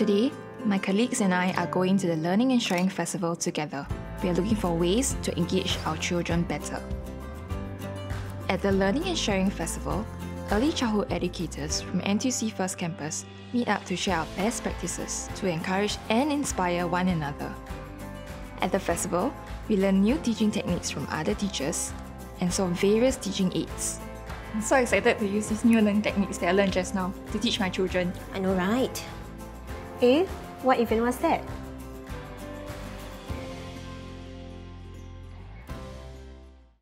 Today, my colleagues and I are going to the Learning and Sharing Festival together. We are looking for ways to engage our children better. At the Learning and Sharing Festival, early childhood educators from NTUC First Campus meet up to share our best practices to encourage and inspire one another. At the festival, we learn new teaching techniques from other teachers and saw various teaching aids. I'm so excited to use these new learning techniques that I learned just now to teach my children. I know, right? Eh? What event was that?